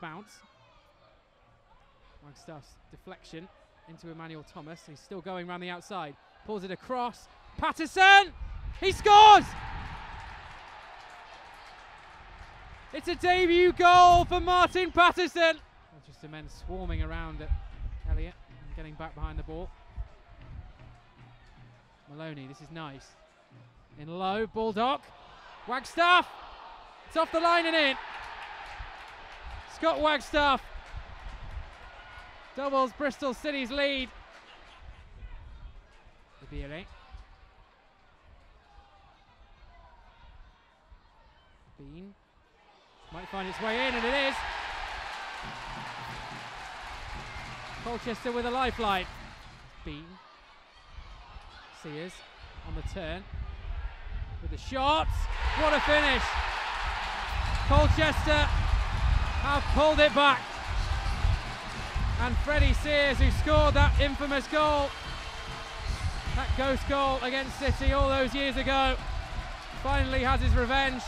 bounce. Wagstaff's deflection into Emmanuel Thomas. He's still going around the outside. Pulls it across. Paterson! He scores! It's a debut goal for Martin Paterson. Just Manchester men swarming around at Elliott and getting back behind the ball. Maloney, this is nice. In low, Baldock. Wagstaff! It's off the line and in. Scott Wagstaff doubles Bristol City's lead. Ibehre. Bean might find its way in, and it is. Colchester with a lifeline. Bean. Sears on the turn with the shot. What a finish! Colchester have pulled it back. And Freddie Sears, who scored that infamous goal, that ghost goal against City all those years ago, finally has his revenge.